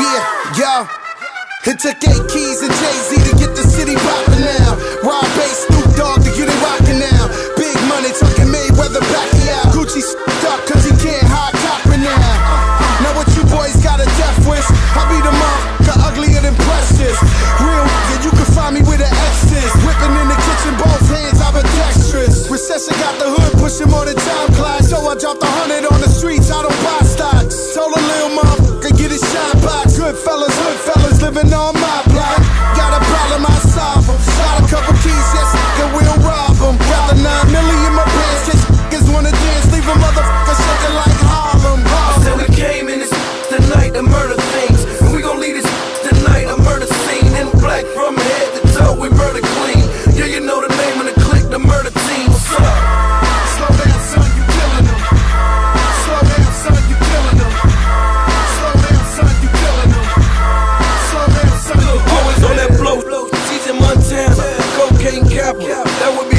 Yeah, yo. It took eight keys and Jay Z to get the city poppin' now. Rob cocaine capital. That would